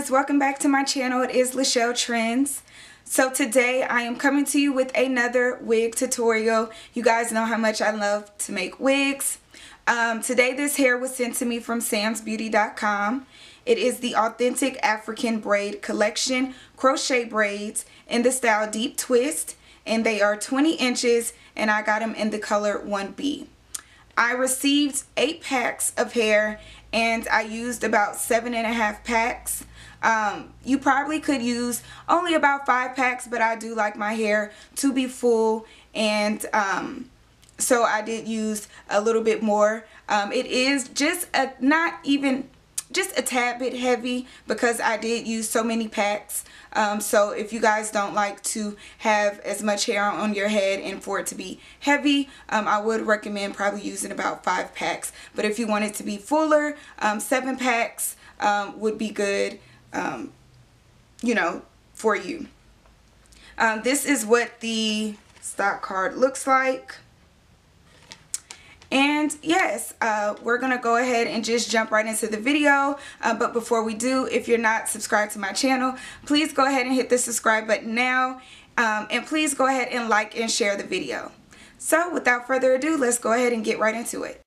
Guys, welcome back to my channel. It is Lachelle Trends. So today I am coming to you with another wig tutorial. You guys know how much I love to make wigs. Um, today this hair was sent to me from samsbeauty.com. It is the Authentic African Braid Collection crochet braids in the style Deep Twist and they are 20 inches and I got them in the color 1B. I received 8 packs of hair and I used about seven and a half packs. Um, you probably could use only about five packs, but I do like my hair to be full and um, so I did use a little bit more. Um, it is just a, not even just a tad bit heavy because I did use so many packs. Um, so if you guys don't like to have as much hair on your head and for it to be heavy, um, I would recommend probably using about five packs. But if you want it to be fuller, um, seven packs um, would be good, um, you know, for you. Um, this is what the stock card looks like. And yes, uh, we're going to go ahead and just jump right into the video. Uh, but before we do, if you're not subscribed to my channel, please go ahead and hit the subscribe button now. Um, and please go ahead and like and share the video. So without further ado, let's go ahead and get right into it.